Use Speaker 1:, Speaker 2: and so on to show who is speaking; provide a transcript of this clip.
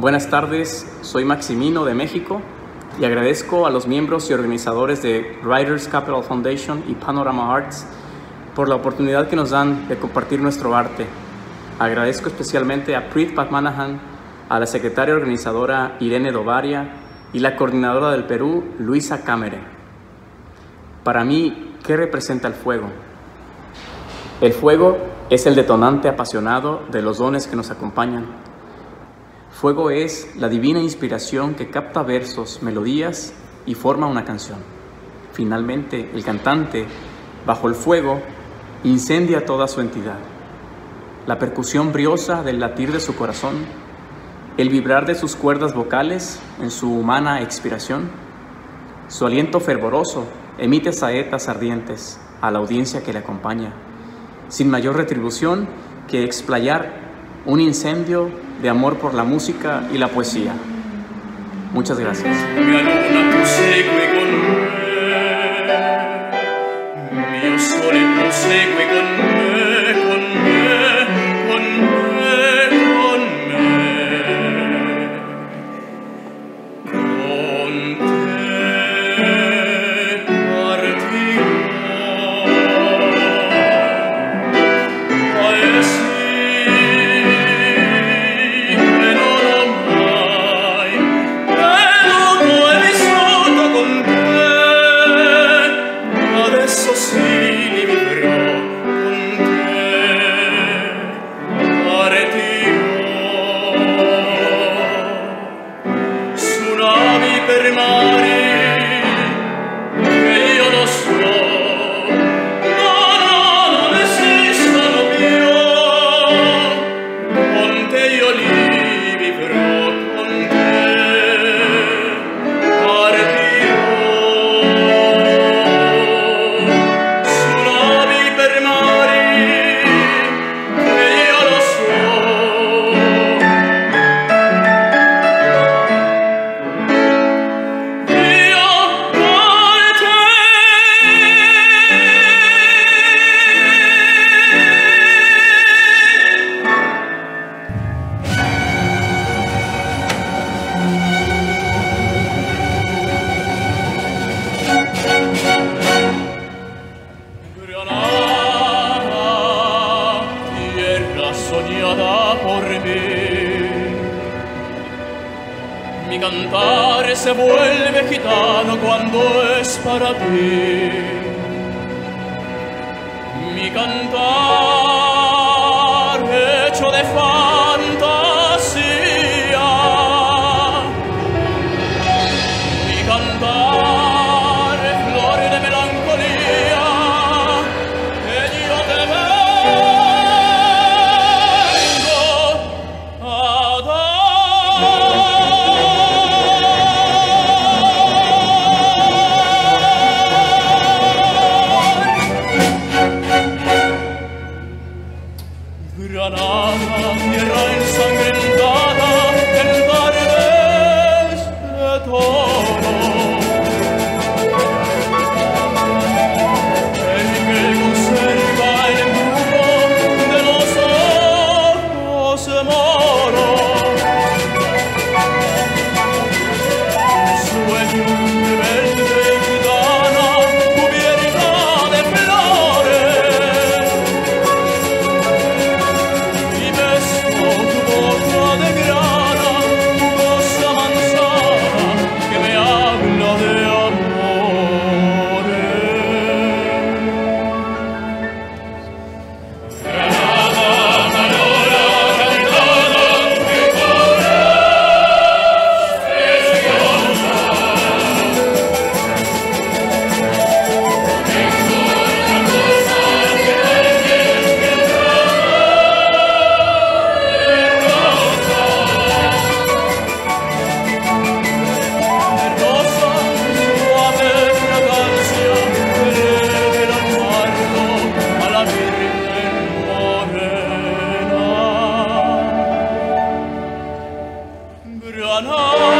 Speaker 1: Buenas tardes, soy Maximino de México y agradezco a los miembros y organizadores de Writers Capital Foundation y Panorama Arts por la oportunidad que nos dan de compartir nuestro arte. Agradezco especialmente a Preet Patmanahan, a la secretaria organizadora Irene Dovaria y la coordinadora del Perú, Luisa Cámere. Para mí, ¿qué representa el fuego? El fuego es el detonante apasionado de los dones que nos acompañan. Fuego es la divina inspiración que capta versos, melodías y forma una canción. Finalmente, el cantante, bajo el fuego, incendia toda su entidad. La percusión briosa del latir de su corazón, el vibrar de sus cuerdas vocales en su humana expiración, su aliento fervoroso emite saetas ardientes a la audiencia que le acompaña sin mayor retribución que explayar un incendio de amor por la música y la poesía. Muchas gracias.
Speaker 2: Por Mi cantar se vuelve gitano cuando es para ti. Mi cantar hecho de fantasía. Granada, tierra ensangrentada on high.